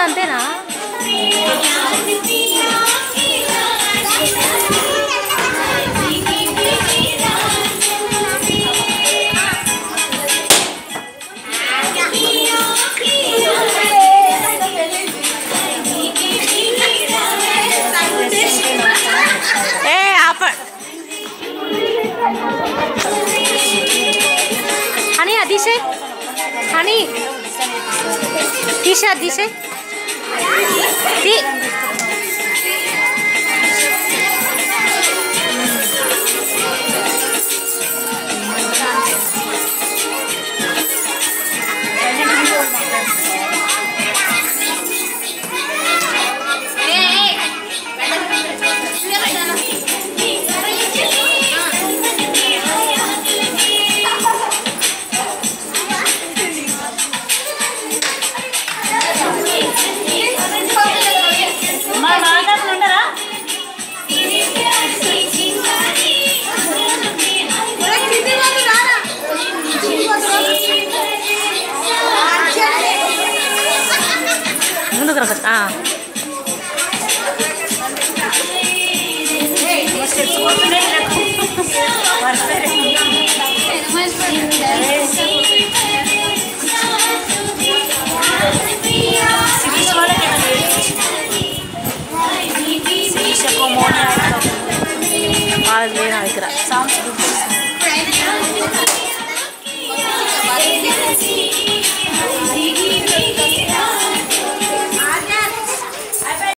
Phone అంతేనా হানি দিছে হানি দিশা দিছে 对。कर सकता हाँ Mas bem, não, é que era. Sounds good.